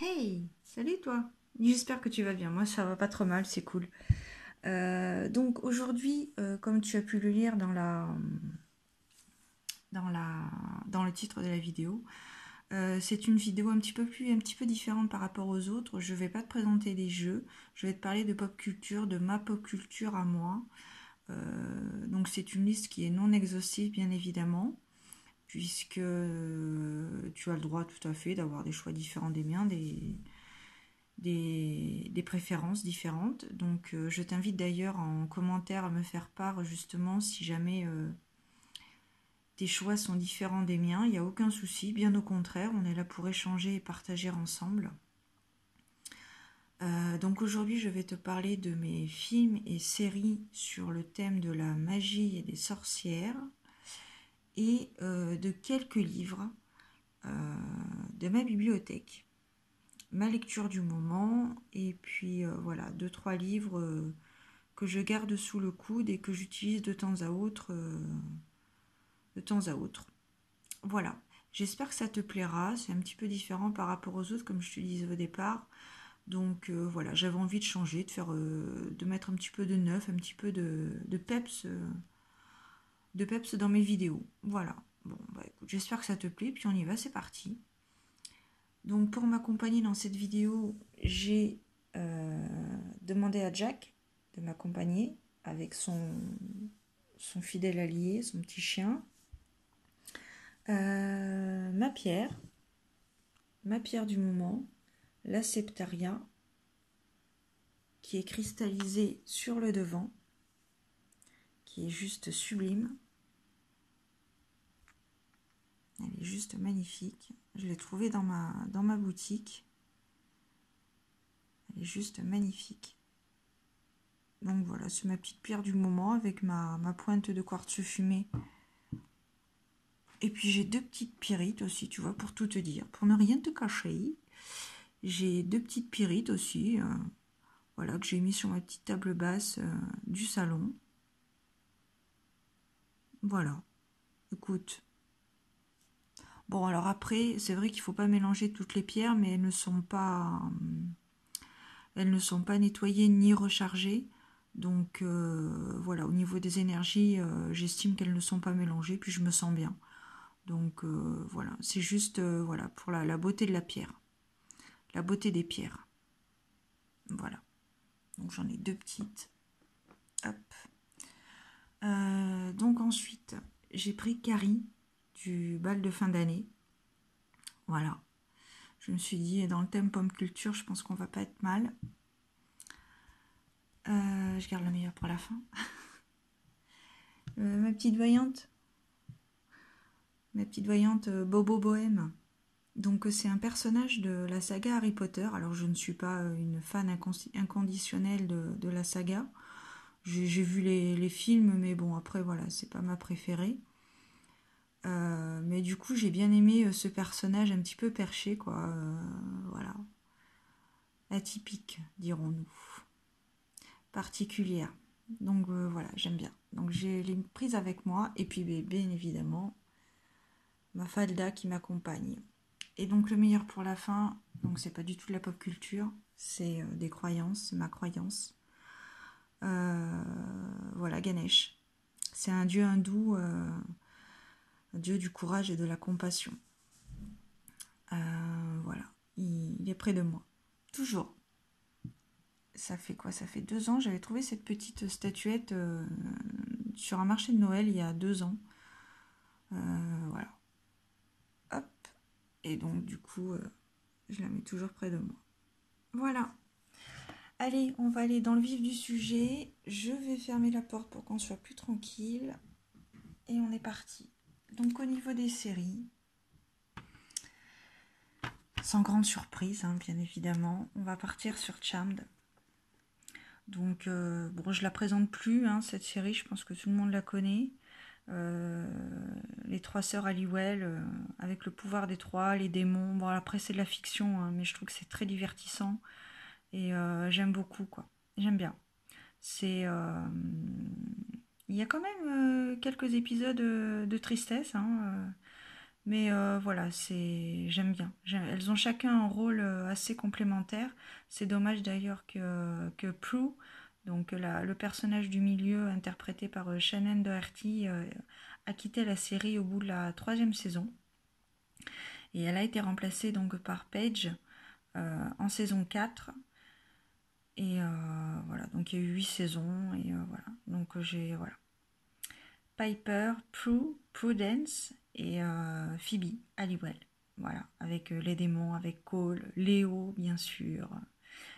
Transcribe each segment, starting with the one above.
Hey, salut toi. J'espère que tu vas bien. Moi, ça va pas trop mal, c'est cool. Euh, donc aujourd'hui, euh, comme tu as pu le lire dans la, dans le titre de la vidéo, euh, c'est une vidéo un petit peu plus, un petit peu différente par rapport aux autres. Je vais pas te présenter des jeux. Je vais te parler de pop culture, de ma pop culture à moi. donc c'est une liste qui est non exhaustive, bien évidemment puisque euh, tu as le droit tout à fait d'avoir des choix différents des miens, des, préférences différentes. Donc euh, je t'invite d'ailleurs en commentaire à me faire part justement si jamais euh, tes choix sont différents des miens, il n'y a aucun souci, bien au contraire, on est là pour échanger et partager ensemble. donc aujourd'hui je vais te parler de mes films et séries sur le thème de la magie et des sorcières et euh, de quelques livres euh, de ma bibliothèque. Ma lecture du moment et puis euh, voilà, deux, trois livres que je garde sous le coude et que j'utilise de temps à autre. de temps à autre. Voilà. J'espère que ça te plaira. C'est un petit peu différent par rapport aux autres, comme je te disais au départ. Donc voilà, j'avais envie de changer, de mettre un petit peu de neuf, un petit peu de peps de peps dans mes vidéos. Voilà. Bon, bah écoute, j'espère que ça te plaît, puis on y va, c'est parti. Donc pour m'accompagner dans cette vidéo, j'ai euh, demandé à Jack de m'accompagner avec son, son fidèle allié, son petit chien. Euh, ma pierre, ma pierre du moment, la septaria, qui est cristallisée sur le devant, qui est juste sublime. Elle est juste magnifique. Je l'ai trouvée dans ma, dans ma boutique. Elle est juste magnifique. Donc voilà, c'est ma petite pierre du moment avec ma, pointe de quartz fumé. Et puis j'ai deux petites pyrites aussi, tu vois, pour tout te dire. Pour ne rien te cacher, j'ai deux petites pyrites aussi. Euh, voilà, que j'ai mis sur ma petite table basse euh, du salon. Voilà. Écoute, Bon, alors après, c'est vrai qu'il ne faut pas mélanger toutes les pierres, mais elles ne sont pas, elles ne sont pas nettoyées ni rechargées. Donc euh, voilà, au niveau des énergies, euh, j'estime qu'elles ne sont pas mélangées, puis je me sens bien. Donc euh, voilà, c'est juste voilà pour la, la, beauté de la pierre, la beauté des pierres. Voilà. Donc j'en ai deux petites. Hop. Donc ensuite, j'ai pris Carrie du bal de fin d'année. Voilà. Je me suis dit, dans le thème pomme culture, je pense qu'on va pas être mal. Euh, je garde le meilleur pour la fin. Euh, ma petite voyante. Ma petite voyante euh, Bobo Bohème. Donc c'est un personnage de la saga Harry Potter. Alors je ne suis pas une fan inconditionnelle de, la saga. J'ai vu les, films, mais bon après voilà, c'est pas ma préférée. Euh, mais du coup, j'ai bien aimé euh, ce personnage un petit peu perché, quoi. Euh, voilà. Atypique, dirons-nous. Particulière. Donc voilà, j'aime bien. Donc j'ai les prise avec moi. Et puis bien évidemment, ma falda qui m'accompagne. Et donc le meilleur pour la fin, donc c'est pas du tout de la pop culture, c'est des croyances, ma croyance. Voilà, Ganesh. C'est un dieu hindou Dieu du courage et de la compassion. Euh, voilà, il, est près de moi. Toujours. Ça fait quoi? Ça fait deux ans. J'avais trouvé cette petite statuette euh, sur un marché de Noël il y a deux ans. Euh, voilà. Hop. Et donc, du coup, je la mets toujours près de moi. Voilà. Allez, on va aller dans le vif du sujet. Je vais fermer la porte pour qu'on soit plus tranquille. Et on est parti. Donc au niveau des séries, sans grande surprise, hein, bien évidemment, on va partir sur Charmed. Donc euh, bon, je la présente plus, hein, cette série, je pense que tout le monde la connaît. Euh, les trois sœurs Halliwell, euh, avec le pouvoir des trois, les démons. Bon, après c'est de la fiction, hein, mais je trouve que c'est très divertissant et j'aime beaucoup, quoi. J'aime bien. C'est il y a quand même euh, quelques épisodes euh, de tristesse, hein, Mais euh, voilà, c'est j'aime bien. Elles ont chacun un rôle euh, assez complémentaire. C'est dommage d'ailleurs que, que Prue, donc le personnage du milieu interprété par euh, Shannon Doherty, a quitté la série au bout de la troisième saison. Et elle a été remplacée donc par Paige en saison 4. Et voilà, donc il y a eu 8 saisons. Et voilà, donc j'ai. Voilà. Piper, Prue, Prudence et euh, Phoebe Halliwell. Voilà, avec euh, les démons, avec Cole, Léo, bien sûr,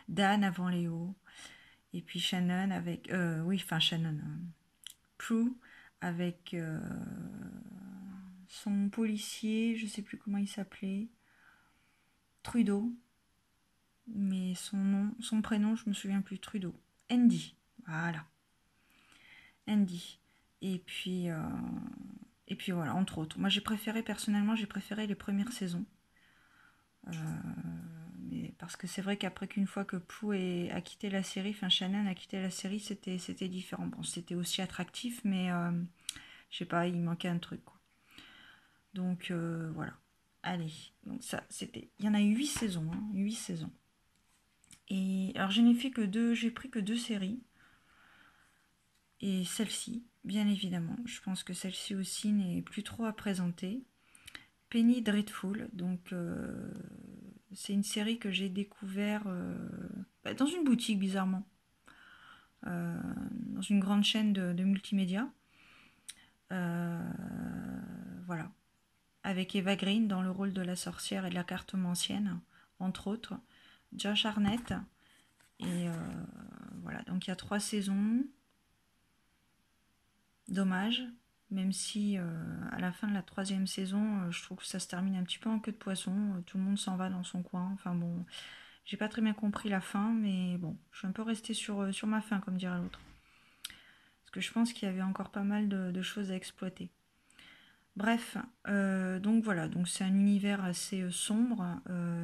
Dan avant Léo, et puis Shannon avec. Euh, oui, enfin Shannon. Prue avec son policier, je sais plus comment il s'appelait, Trudeau, mais son nom, son prénom, je me souviens plus, Trudeau. Andy, voilà. Andy. Et puis, et puis voilà, entre autres. Moi j'ai préféré, personnellement, j'ai préféré les premières saisons. Euh, mais parce que c'est vrai qu'après qu'une fois que Pou a quitté la série, enfin Shannon a quitté la série, c'était, différent. Bon, c'était aussi attractif, mais euh, je sais pas, il manquait un truc. Donc euh, voilà. Allez, donc ça, c'était. Il y en a 8 saisons, hein, 8 saisons. Alors je n'ai fait que deux, j'ai pris que deux séries. Et celle-ci, bien évidemment. Je pense que celle-ci aussi n'est plus trop à présenter. Penny Dreadful, donc euh, c'est une série que j'ai découvert euh, bah, dans une boutique bizarrement, euh, dans une grande chaîne de, multimédia. voilà, avec Eva Green dans le rôle de la sorcière et de la carte ancienne, entre autres, Josh Arnett. Et voilà, donc il y a trois saisons. Dommage, même si euh, à la fin de la troisième saison, euh, je trouve que ça se termine un petit peu en queue de poisson. Euh, tout le monde s'en va dans son coin. Enfin bon, j'ai pas très bien compris la fin, mais bon, je suis un peu restée sur, sur ma fin, comme dirait l'autre. Parce que je pense qu'il y avait encore pas mal de, choses à exploiter. Bref, donc voilà, donc c'est un univers assez sombre,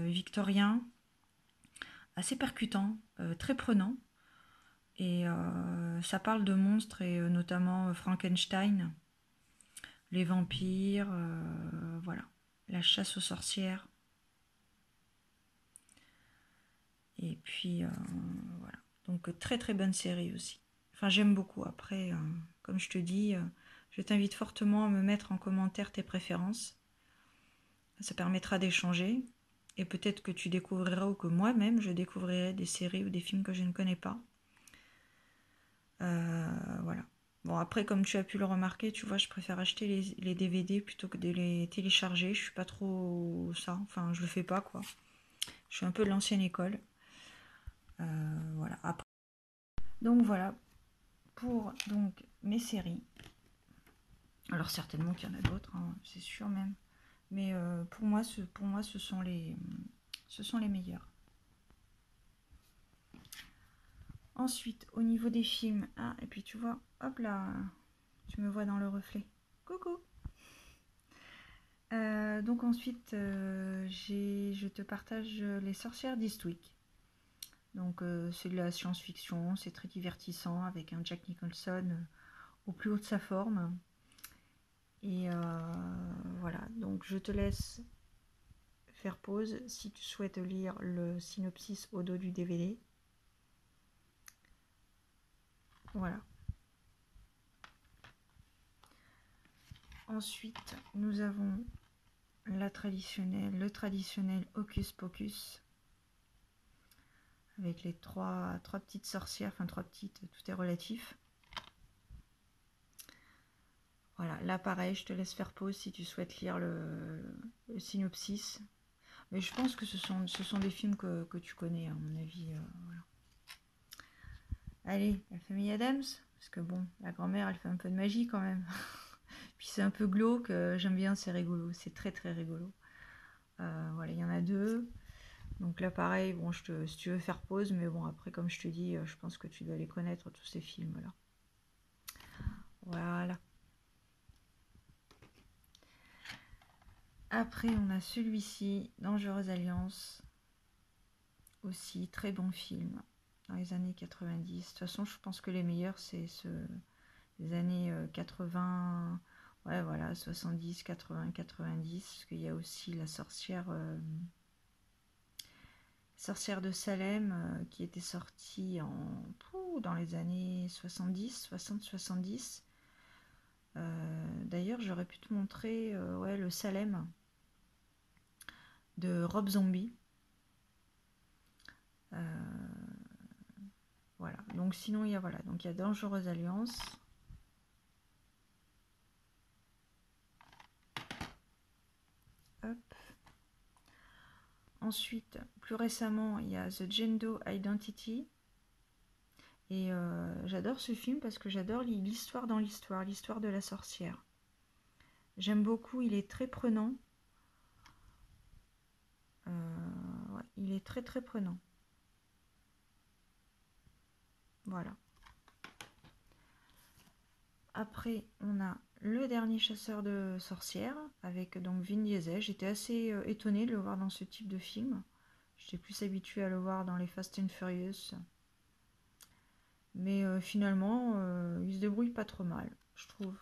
victorien, assez percutant, très prenant. Et euh, ça parle de monstres et euh, notamment euh, Frankenstein, les vampires, voilà, la chasse aux sorcières. Et puis voilà. Donc très très bonne série aussi. Enfin j'aime beaucoup. Après, comme je te dis, je t'invite fortement à me mettre en commentaire tes préférences. Ça permettra d'échanger. Et peut-être que tu découvriras ou que moi-même je découvrirai des séries ou des films que je ne connais pas. Euh, voilà. Bon, après, comme tu as pu le remarquer, tu vois, je préfère acheter les, DVD plutôt que de les télécharger. Je suis pas trop ça. Enfin, je le fais pas, quoi. Je suis un peu de l'ancienne école. Euh, voilà. Après. Donc voilà pour donc mes séries. Alors certainement qu'il y en a d'autres, hein, c'est sûr même. Mais euh, pour moi, ce, pour moi, ce sont les, ce sont les meilleurs. Ensuite, au niveau des films, ah, et puis tu vois, hop là, tu me vois dans le reflet. Coucou euh, donc ensuite, euh, je te partage les sorcières d'Eastwick. Donc c'est de la science-fiction, c'est très divertissant avec un Jack Nicholson au plus haut de sa forme. Et voilà, donc je te laisse faire pause si tu souhaites lire le synopsis au dos du DVD. Voilà. Ensuite, nous avons la traditionnelle, le traditionnel Hocus Pocus avec les trois, trois petites sorcières, enfin trois petites, tout est relatif. Voilà, là pareil, je te laisse faire pause si tu souhaites lire le, synopsis. Mais je pense que ce sont, des films que, tu connais, à mon avis. Euh. Allez, la famille Adams, parce que bon, la grand-mère, elle fait un peu de magie quand même. Puis c'est un peu glauque, euh, j'aime bien, c'est rigolo, c'est très très rigolo. Euh, voilà, il y en a deux. Donc là, pareil, bon, si tu veux faire pause, mais bon, après, comme je te dis, je pense que tu dois les connaître, tous ces films-là. Voilà. Après, on a celui-ci, Dangereuse Alliance. Aussi, très bon film les années 90. De toute façon, je pense que les meilleurs, c'est ce, les années 80, euh, ouais, voilà, 70, 80, 90, parce qu'il y a aussi la sorcière, euh, sorcière de Salem euh, qui était sortie en, dans les années 70, 60, 70. D'ailleurs, j'aurais pu te montrer le Salem de Rob Zombie. voilà. Donc sinon il y a voilà, donc il y a Dangereuse Alliance. Ensuite, plus récemment, il y a The Gendo Identity. Et euh, j'adore ce film parce que j'adore l'histoire dans l'histoire, l'histoire de la sorcière. J'aime beaucoup, il est très prenant. Euh, il est très très prenant. Voilà. Après, on a le dernier chasseur de sorcières avec donc Vin Diesel. J'étais assez euh, étonnée de le voir dans ce type de film. J'étais plus habituée à le voir dans les Fast and Furious. Mais euh, finalement, il se débrouille pas trop mal, je trouve.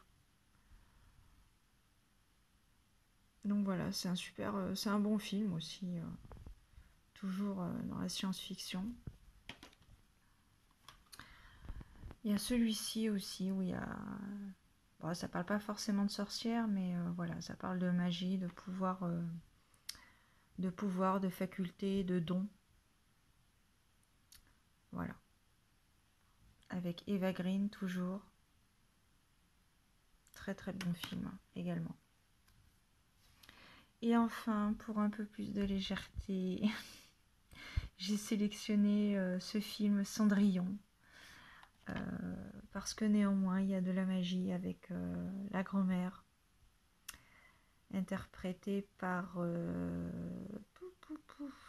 Donc voilà, c'est un super, c'est un bon film aussi, toujours dans la science-fiction. Il y a celui-ci aussi où il y a Bon, ça parle pas forcément de sorcière, mais euh, voilà, ça parle de magie, de pouvoir, euh, de pouvoir, de faculté, de dons. Voilà. Avec Eva Green toujours. Très très bon film également. Et enfin, pour un peu plus de légèreté, j'ai sélectionné euh, ce film Cendrillon euh, parce que néanmoins il y a de la magie avec euh, la grand-mère interprétée par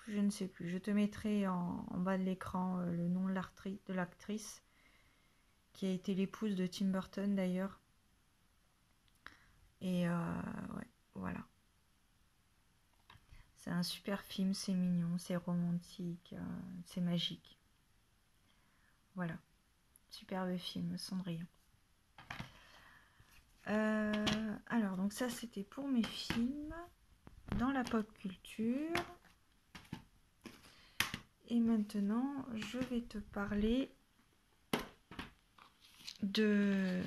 je ne sais plus. Je te mettrai en, bas de l'écran le nom de l'actrice qui a été l'épouse de Tim Burton d'ailleurs. Et ouais voilà c'est un super film c'est mignon c'est romantique c'est magique voilà Superbe film, Cendrillon. Euh, alors, donc ça, c'était pour mes films dans la pop culture. Et maintenant, je vais te parler de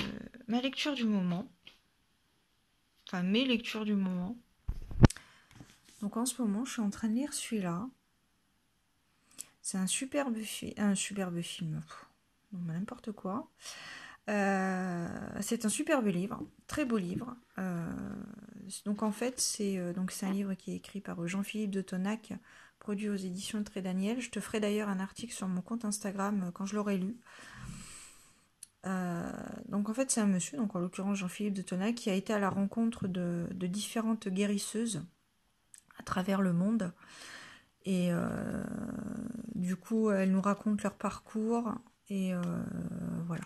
ma lecture du moment. Enfin, mes lectures du moment. Donc en ce moment, je suis en train de lire celui-là. C'est un superbe, un superbe film n'importe quoi. Euh, c'est un superbe livre, très beau livre. Euh, donc en fait, c'est euh, c'est un livre qui est écrit par Jean-Philippe de Tonac, produit aux éditions Très Daniel. Je te ferai d'ailleurs un article sur mon compte Instagram quand je l'aurai lu. donc en fait, c'est un monsieur, donc en l'occurrence Jean-Philippe de Tonac, qui a été à la rencontre de, différentes guérisseuses travers le monde. Et du coup, elles nous racontent leur parcours, et euh, voilà.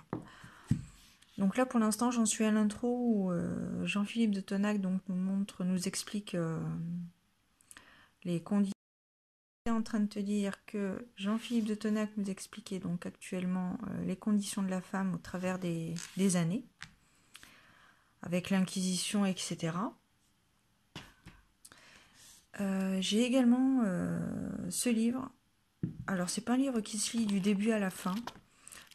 Donc là, pour l'instant, j'en suis à l'intro où euh, Jean-Philippe de Tonac donc, nous montre, nous explique euh, les conditions. en train de te dire que Jean-Philippe de Tonac nous expliquait donc actuellement les conditions de la femme au travers des, des années, avec l'Inquisition, etc. J'ai également ce livre. Alors, c'est pas un livre qui se lit du début à la fin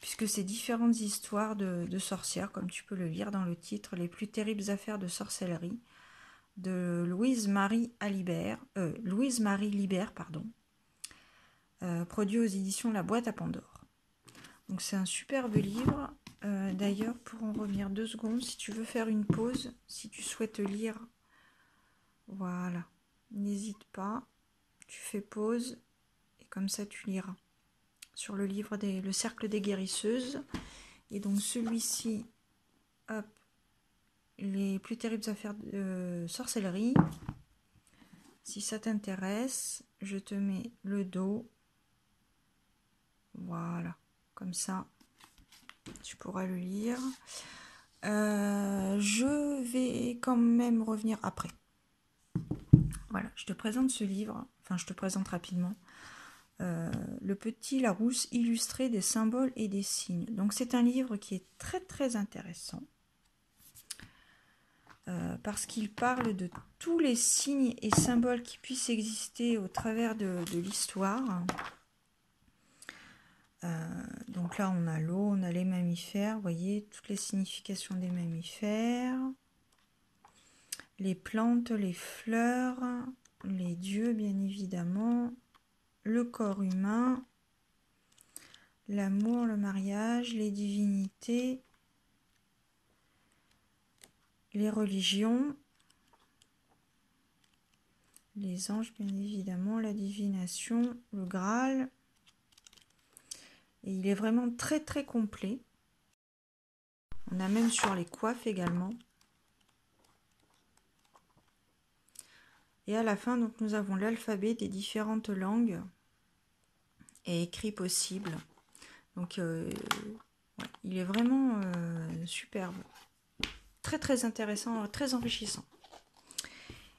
puisque c'est différentes histoires de, sorcières, comme tu peux le lire dans le titre, Les plus terribles affaires de sorcellerie, de Louise-Marie Alibert, euh, Louise-Marie Libert, pardon, euh, produit aux éditions La Boîte à Pandore. Donc c'est un superbe livre. Euh, d'ailleurs, pour en revenir deux secondes, si tu veux faire une pause, si tu souhaites lire, voilà, n'hésite pas, tu fais pause et comme ça tu liras sur le livre des, Le Cercle des Guérisseuses. Et donc celui-ci, les plus terribles affaires de sorcellerie. Si ça t'intéresse, je te mets le dos. Voilà, comme ça, tu pourras le lire. Euh, je vais quand même revenir après. Voilà, je te présente ce livre. Enfin, je te présente rapidement. Euh, le petit Larousse illustré des symboles et des signes. Donc c'est un livre qui est très très intéressant. parce qu'il parle de tous les signes et symboles qui puissent exister au travers de, l'histoire. donc là, on a l'eau, on a les mammifères, vous voyez, toutes les significations des mammifères, les plantes, les fleurs, les dieux, bien évidemment, le corps humain, l'amour, le mariage, les divinités, les religions, les anges, bien évidemment, la divination, le Graal. Et il est vraiment très très complet. On a même sur les coiffes également. Et à la fin, donc, nous avons l'alphabet des différentes langues et écrits possibles. Donc, euh, il est vraiment euh, superbe. Très, très intéressant, très enrichissant.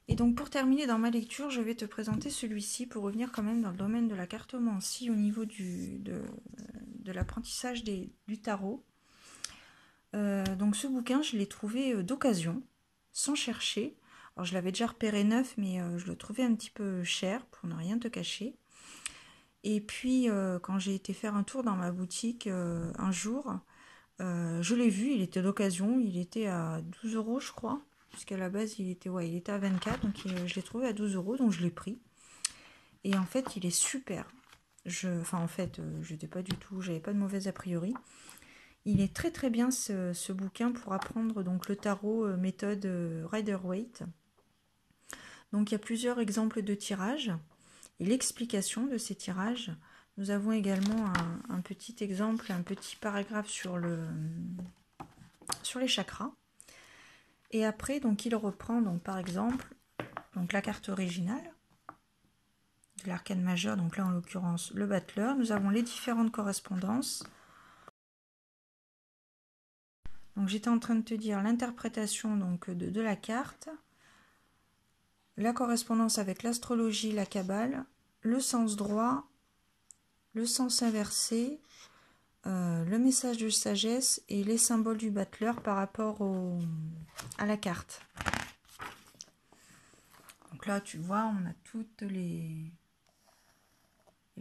Et donc, pour terminer dans ma lecture, je vais te présenter celui-ci pour revenir quand même dans le domaine de la cartomancie au niveau du, de, l'apprentissage du tarot. Euh, donc, ce bouquin, je l'ai trouvé d'occasion, sans chercher. Alors, je l'avais déjà repéré neuf, mais euh, je le trouvais un petit peu cher, pour ne rien te cacher. Et puis, euh, quand j'ai été faire un tour dans ma boutique euh, un jour, je l'ai vu, il était d'occasion, il était à 12 euros, je crois. Puisqu'à la base, il était, ouais, il était à 24, donc je l'ai trouvé à 12 euros, donc je l'ai pris. Et en fait, il est super. Enfin, en fait, je n'étais pas du tout, j'avais pas de mauvaise a priori. Il est très très bien ce, ce bouquin pour apprendre donc le tarot méthode Rider-Waite. Donc il y a plusieurs exemples de tirages et l'explication de ces tirages. Nous avons également un, petit exemple, un petit paragraphe sur, le, sur les chakras. Et après, donc, il reprend, donc, par exemple, donc, la carte originale de l'arcane majeur, donc là en l'occurrence le battleur. Nous avons les différentes correspondances. Donc j'étais en train de te dire l'interprétation donc de, de la carte, la correspondance avec l'astrologie, la cabale, le sens droit, le sens inversé, euh, le message de sagesse et les symboles du battleur par rapport à la carte. Donc là, tu vois, on a toutes les,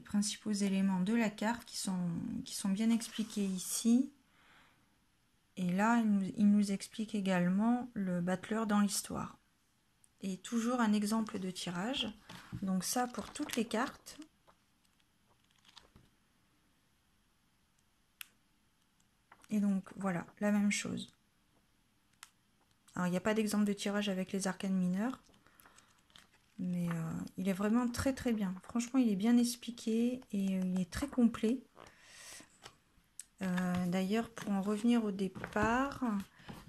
principaux éléments de la carte qui sont, qui sont bien expliqués ici. Et là, il nous, il nous explique également le battleur dans l'histoire et toujours un exemple de tirage. Donc ça pour toutes les cartes. Et donc voilà, la même chose. Alors il n'y a pas d'exemple de tirage avec les arcanes mineurs. Mais euh, il est vraiment très très bien. Franchement, il est bien expliqué et euh, il est très complet. Euh, d'ailleurs, pour en revenir au départ,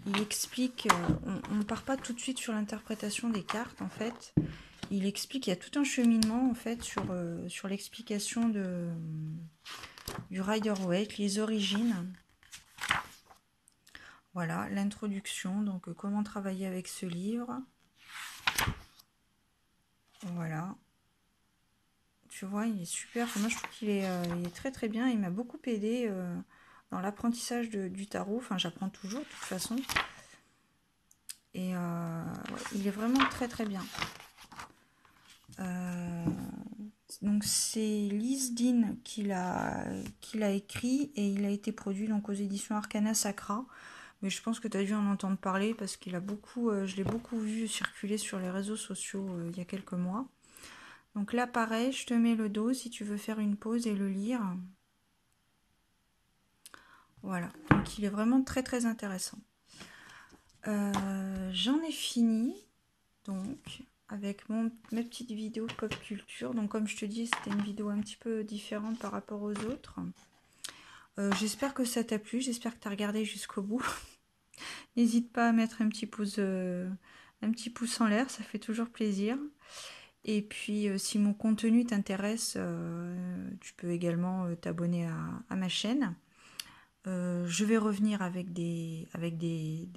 il explique, euh, on ne part pas tout de suite sur l'interprétation des cartes en fait. Il explique, il y a tout un cheminement en fait sur, euh, sur l'explication de du Rider-Waite, les origines. Voilà, l'introduction, donc euh, comment travailler avec ce livre. Voilà. Tu vois, il est super. moi, je trouve qu'il est, est, très très bien. Il m'a beaucoup aidé dans l'apprentissage du tarot. Enfin, j'apprends toujours de toute façon. Et euh, il est vraiment très très bien. Euh, donc c'est Lise Dean qui l'a écrit et il a été produit donc aux éditions Arcana Sacra. Mais je pense que tu as dû en entendre parler parce qu'il a beaucoup, euh, je l'ai beaucoup vu circuler sur les réseaux sociaux il y a quelques mois. Donc là pareil, je te mets le dos si tu veux faire une pause et le lire. Voilà, donc il est vraiment très très intéressant. Euh, j'en ai fini, donc, avec mon, ma petite vidéo pop culture. Donc comme je te dis, c'était une vidéo un petit peu différente par rapport aux autres. Euh, j'espère que ça t'a plu, j'espère que tu as regardé jusqu'au bout. N'hésite pas à mettre un petit pouce, euh, un petit pouce en l'air, ça fait toujours plaisir. Et puis, si mon contenu t'intéresse, tu peux également t'abonner à, ma chaîne. Euh, je vais revenir avec des,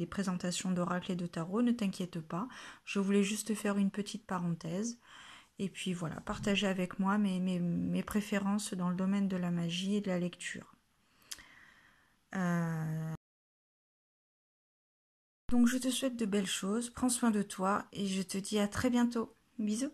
présentations d'oracle et de tarot, ne t'inquiète pas. Je voulais juste faire une petite parenthèse. Et puis voilà, partager avec moi mes, mes, préférences dans le domaine de la magie et de la lecture. Euh, Donc je te souhaite de belles choses, prends soin de toi et je te dis à très bientôt. Bisous